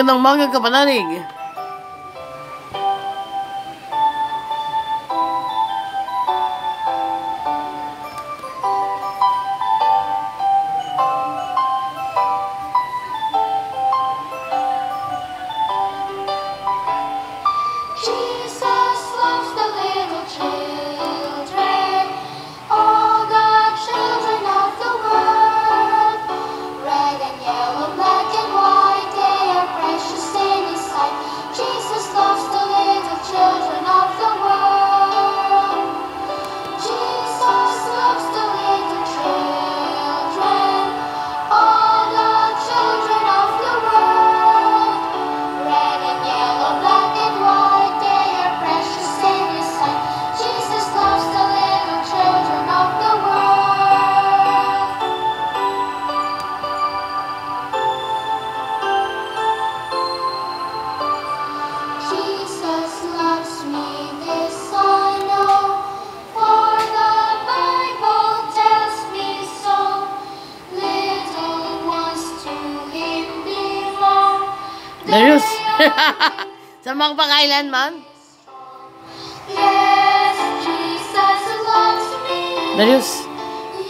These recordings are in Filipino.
Kanang mga kapanalig. Darius. They are Sa mga pakailan man. Yes, Jesus loves me. Darius.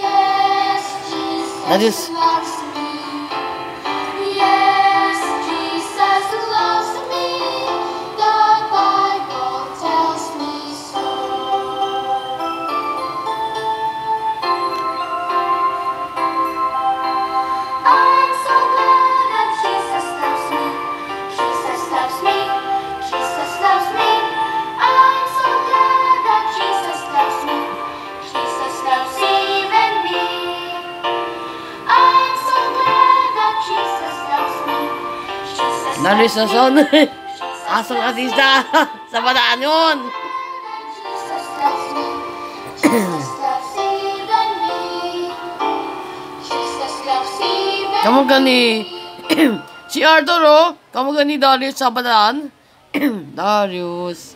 Yes, Jesus Darius. Loves even me. Jesus loves even Kamu gani. si Arthur oh. Kamu gani Darius sa badaan. Darius.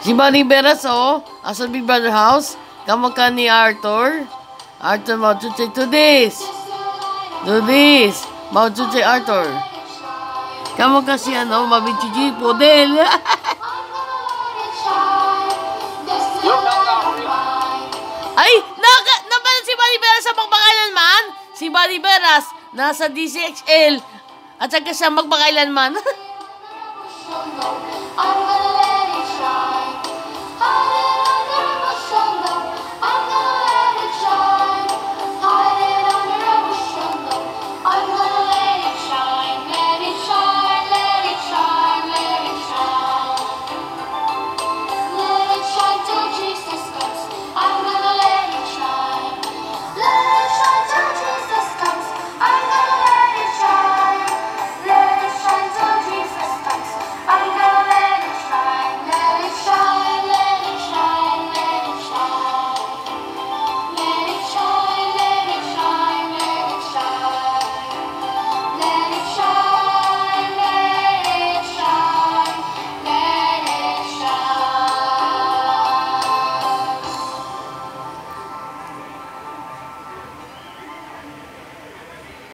Si Manny Beras oh. Asa Big Brother House. Kamu ka ni Arthur. Arthur mau cuci to this. Do this. Mau cuci Arthur. Kamu kasi ano, mabichiji podel. Ay, naka, napan si Manny Beras sa magpakailan man? Si Manny Beras, nasa DCXL. At saka siya magpakailan man.